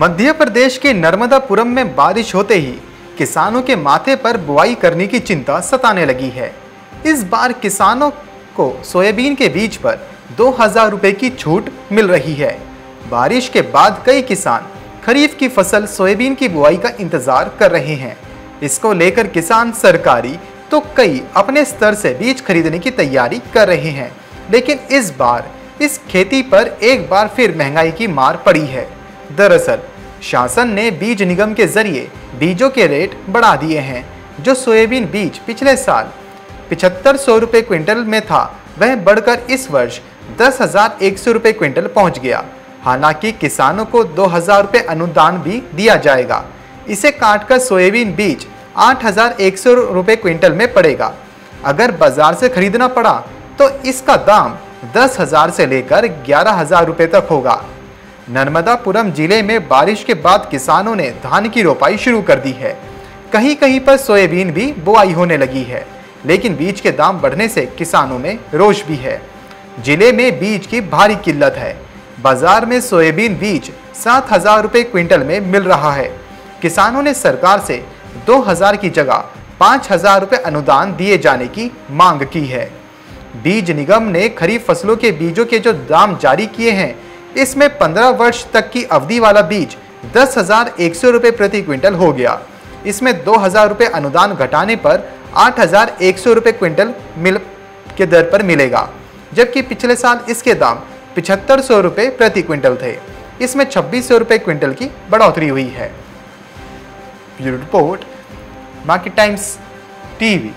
मध्य प्रदेश के नर्मदापुरम में बारिश होते ही किसानों के माथे पर बुआई करने की चिंता सताने लगी है। इस बार किसानों को सोयाबीन के बीज पर दो हज़ार रुपए की छूट मिल रही है। बारिश के बाद कई किसान खरीफ की फ़सल सोयाबीन की बुआई का इंतज़ार कर रहे हैं। इसको लेकर किसान सरकारी तो कई अपने स्तर से बीज खरीदने की तैयारी कर रहे हैं, लेकिन इस बार इस खेती पर एक बार फिर महँगाई की मार पड़ी है। दरअसल, शासन ने बीज निगम के ज़रिए बीजों के रेट बढ़ा दिए हैं, जो सोयाबीन बीज पिछले साल पिछहत्तर सौ रुपये क्विंटल में था, वह बढ़कर इस वर्ष दस हज़ार एक सौ रुपये क्विंटल पहुँच गया। हालाँकि किसानों को दो हज़ार रुपये अनुदान भी दिया जाएगा। इसे काटकर सोयाबीन बीज आठ हज़ार एक सौ रुपये क्विंटल में पड़ेगा। अगर बाज़ार से खरीदना पड़ा तो इसका दाम दस हज़ार से लेकर ग्यारह हज़ार रुपये तक होगा। नर्मदापुरम ज़िले में बारिश के बाद किसानों ने धान की रोपाई शुरू कर दी है। कहीं कहीं पर सोयाबीन भी बुआई होने लगी है, लेकिन बीज के दाम बढ़ने से किसानों में रोष भी है। ज़िले में बीज की भारी किल्लत है। बाज़ार में सोयाबीन बीज सात हज़ार रुपये क्विंटल में मिल रहा है। किसानों ने सरकार से दो हज़ार की जगह पाँच हज़ार रुपये अनुदान दिए जाने की मांग की है। बीज निगम ने खरीफ फ़सलों के बीजों के जो दाम जारी किए हैं इसमें 15 वर्ष तक की अवधि वाला बीज दस हज़ार एक सौ रुपये प्रति क्विंटल हो गया। इसमें दो हज़ार रुपये अनुदान घटाने पर आठ हज़ार एक सौ रुपये क्विंटल मिल के दर पर मिलेगा, जबकि पिछले साल इसके दाम पिछहत्तर सौ रुपये प्रति क्विंटल थे। इसमें छब्बीस सौ रुपये क्विंटल की बढ़ोतरी हुई है। Report, Market Times TV.